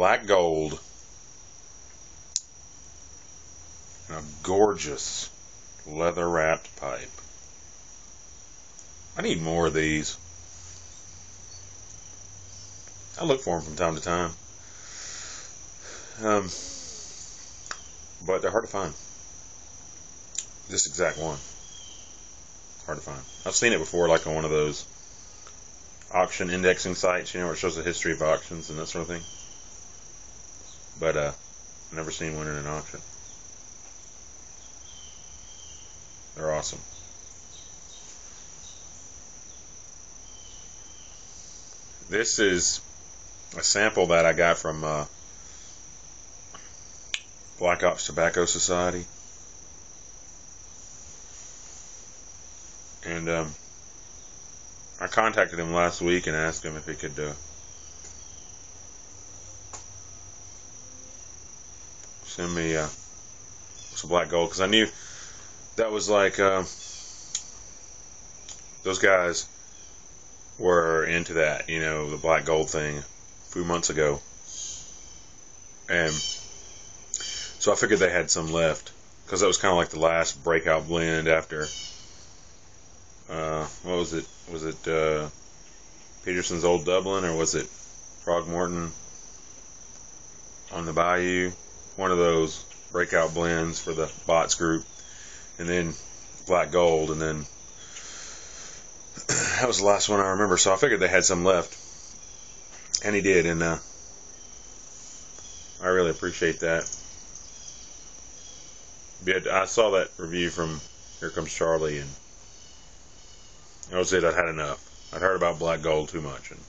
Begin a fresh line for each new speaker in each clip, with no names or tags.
black gold, and a gorgeous leather wrapped pipe. I need more of these. I look for them from time to time. Um, but they're hard to find. This exact one. Hard to find. I've seen it before, like on one of those auction indexing sites, you know, where it shows the history of auctions and that sort of thing. But uh, never seen one in an auction. They're awesome. This is a sample that I got from uh, Black Ops Tobacco Society. And um, I contacted him last week and asked him if he could uh, send me uh, some black gold because I knew that was like uh, those guys were into that, you know, the black gold thing a few months ago, and so I figured they had some left because that was kind of like the last breakout blend after uh, what was it? Was it uh, Peterson's Old Dublin or was it Frogmorton on the Bayou? One of those breakout blends for the bots group, and then Black Gold, and then that was the last one I remember. So I figured they had some left, and he did, and uh, I really appreciate that. I saw that review from Here Comes Charlie, and that was it. I'd had enough. I'd heard about black gold too much and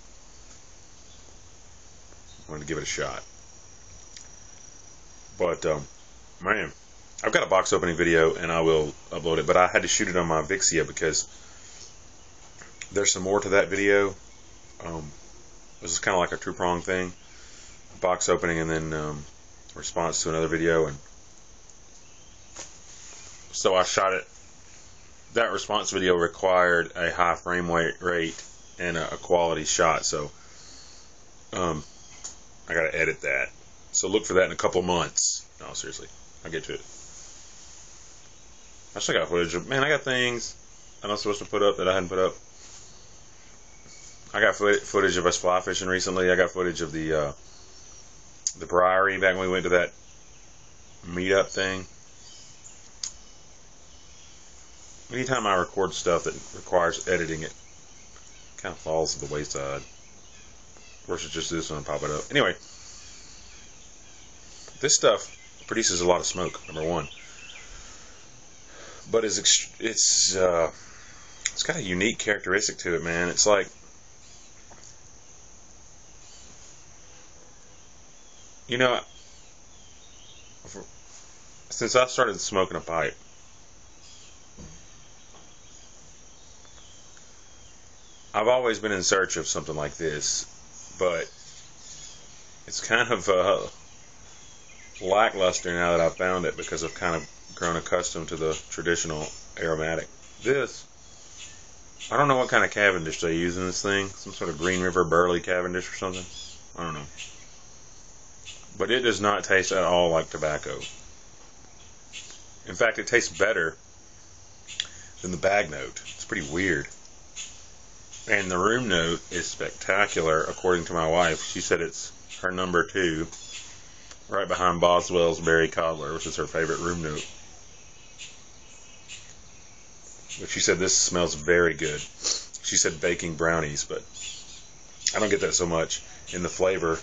wanted to give it a shot. But, um, man, I've got a box opening video and I will upload it, but I had to shoot it on my Vixia because there's some more to that video. Um, this is kind of like a two prong thing box opening and then um, response to another video. And so I shot it that response video required a high frame rate and a, quality shot, so um, I got to edit that. So look for that in a couple months. No, seriously, I'll get to it. I still got footage of man. I got things I'm not supposed to put up that I hadn't put up. I got footage of us fly fishing recently. I got footage of the uh, the Prairie back when we went to that meetup thing. anytime I record stuff that requires editing, it kind of falls to the wayside. Versus just this one and pop it up. Anyway, this stuff produces a lot of smoke. Number one, but it's it's uh, it's got a unique characteristic to it, man. It's like you know, since I started smoking a pipe I've always been in search of something like this, but it's kind of uh, lackluster now that I've found it because I've kind of grown accustomed to the traditional aromatic. This, I don't know what kind of Cavendish they use in this thing. Some sort of Green River Burley Cavendish or something. I don't know. But it does not taste at all like tobacco. In fact, it tastes better than the bag note. It's pretty weird. And the room note is spectacular, according to my wife. She said it's her number two, right behind Boswell's Berry Cobbler, which is her favorite room note. But she said this smells very good. She said baking brownies, but I don't get that so much in the flavor.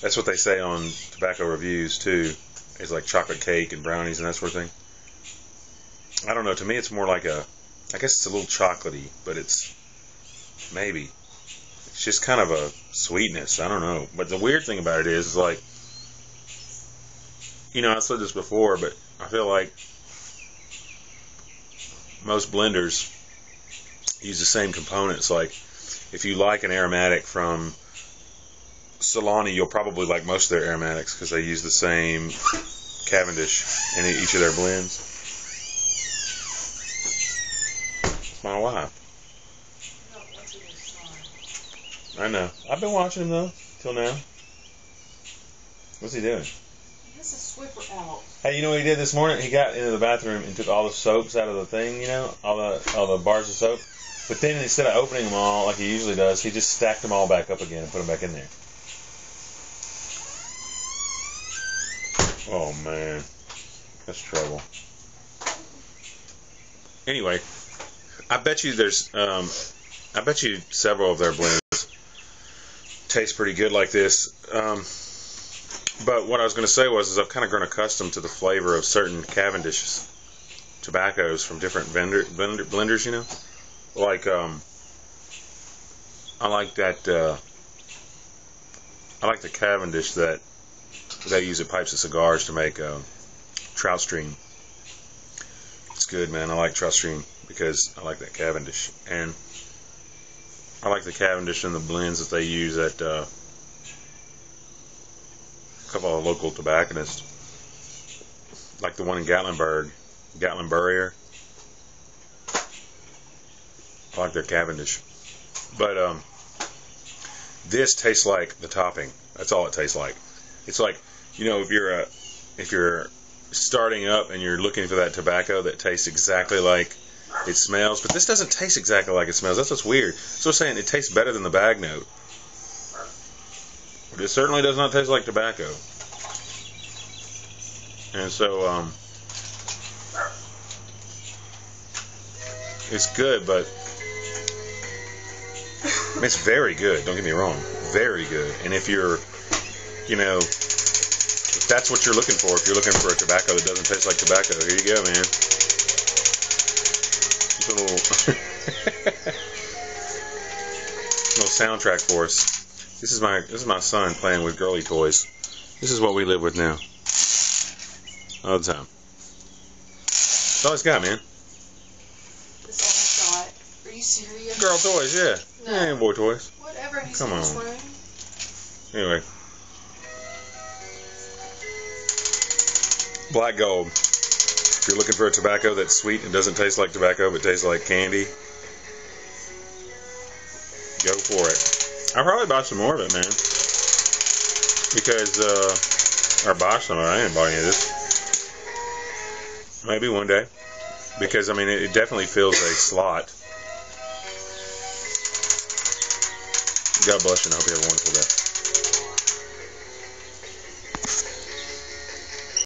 That's what they say on tobacco reviews too. It's like chocolate cake and brownies and that sort of thing. I don't know. To me, it's more like a. I guess it's a little chocolatey, but it's Maybe. It's just kind of a sweetness. I don't know. But the weird thing about it is, is like, you know, I said this before, but I feel like most blenders use the same components. Like, if you like an aromatic from Solani, you'll probably like most of their aromatics because they use the same Cavendish in each of their blends. It's My wife. I know. I've been watching them though, till now. What's he doing? Hey, you know what he did this morning? He got into the bathroom and took all the soaps out of the thing, you know, all the all the bars of soap. But then instead of opening them all like he usually does, he just stacked them all back up again and put them back in there. Oh man, that's trouble. Anyway, I bet you there's, um, I bet you several of their blends taste pretty good like this. Um, but what I was going to say was, is I've kind of grown accustomed to the flavor of certain Cavendish tobaccos from different vendor, vendor blenders. You know, like um, I like that. Uh, I like the Cavendish that they use at Pipes and Cigars to make uh, Trout Stream. It's good, man. I like Trout Stream because I like that Cavendish, and I like the Cavendish and the blends that they use at uh, couple of local tobacconists, like the one in Gatlinburg, Gatlinburger. I like their Cavendish, but um, this tastes like the topping. That's all it tastes like. It's like you know if you're a if you're starting up and you're looking for that tobacco that tastes exactly like it smells, but this doesn't taste exactly like it smells. That's what's weird. So I'm saying it tastes better than the bag note. But it certainly does not taste like tobacco. And so, um, it's good, but it's very good. Don't get me wrong, very good. And if you're, you know, if that's what you're looking for, if you're looking for a tobacco that doesn't taste like tobacco, here you go, man. Just a little, little soundtrack for us. This is my this is my son playing with girly toys. This is what we live with now. All the time. That's all he's got, man.
This all got. Are you serious?
Girl toys, yeah.
No.
Yeah, and boy toys.
Whatever. He's
Come on. Anyway. Black Gold. If you're looking for a tobacco that's sweet and doesn't taste like tobacco but tastes like candy, go for it. I'll probably buy some more of it, man. Because, uh, or buy some. I ain't buying any of this. Maybe one day. Because, I mean, it, it definitely fills a slot. God bless you and I hope you have a wonderful day.